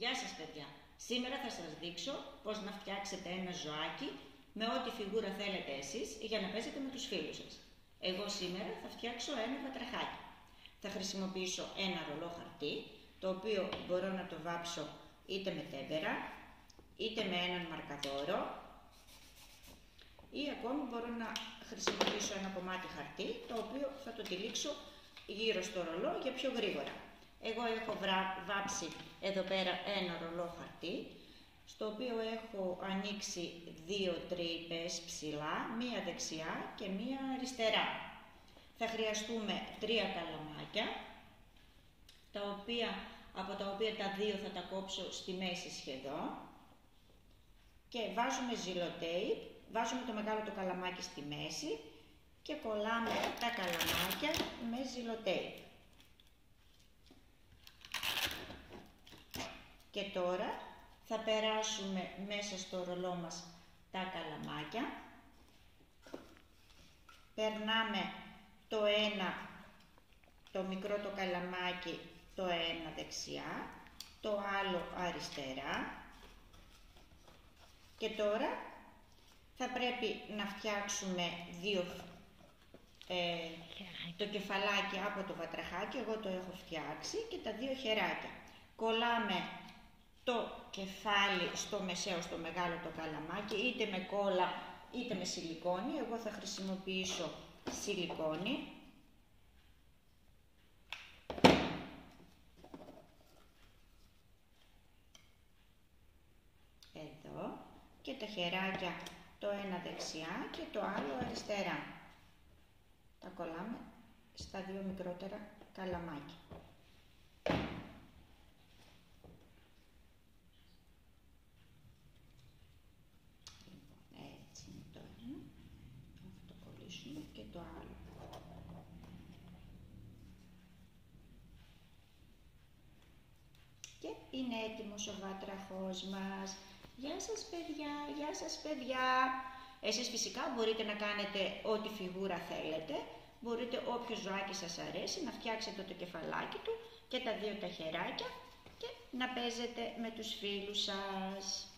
Γεια σας παιδιά! Σήμερα θα σας δείξω πώς να φτιάξετε ένα ζωάκι με ό,τι φιγούρα θέλετε εσείς για να παίζετε με τους φίλους σας. Εγώ σήμερα θα φτιάξω ένα βατραχάκι. Θα χρησιμοποιήσω ένα ρολό χαρτί, το οποίο μπορώ να το βάψω είτε με τέμπερα, είτε με έναν μαρκαδόρο ή ακόμη μπορώ να χρησιμοποιήσω ένα κομμάτι χαρτί, το οποίο θα το τυλίξω γύρω στο ρολό για πιο γρήγορα. Εγώ έχω βάψει εδώ πέρα ένα ρολό χαρτί, στο οποίο έχω ανοίξει δύο τρύπες ψηλά, μία δεξιά και μία αριστερά. Θα χρειαστούμε τρία καλαμάκια, τα οποία, από τα οποία τα δύο θα τα κόψω στη μέση σχεδόν και βάζουμε ζυλοτέιπ, βάζουμε το μεγάλο το καλαμάκι στη μέση και κολλάμε τα καλαμάκια με ζυλοτέιπ. Και τώρα θα περάσουμε μέσα στο ρολό μας τα καλαμάκια. Περνάμε το ένα, το μικρό το καλαμάκι, το ένα δεξιά, το άλλο αριστερά. Και τώρα θα πρέπει να φτιάξουμε δύο, ε, το κεφαλάκι από το βατραχάκι, εγώ το έχω φτιάξει, και τα δύο χεράκια. Κολλάμε το κεφάλι στο μεσαίο, στο μεγάλο το καλαμάκι, είτε με κόλλα είτε με σιλικόνη. Εγώ θα χρησιμοποιήσω σιλικόνη. Εδώ. Και τα χεράκια το ένα δεξιά και το άλλο αριστερά. Τα κολλάμε στα δύο μικρότερα καλαμάκια. Το άλλο. Και είναι έτοιμος ο βάτραχός μας. Γεια σας παιδιά, γεια σας παιδιά. Εσείς φυσικά μπορείτε να κάνετε ό,τι φιγούρα θέλετε. Μπορείτε όποιο ζωάκι σας αρέσει να φτιάξετε το κεφαλάκι του και τα δύο τα χεράκια και να παίζετε με τους φίλους σας.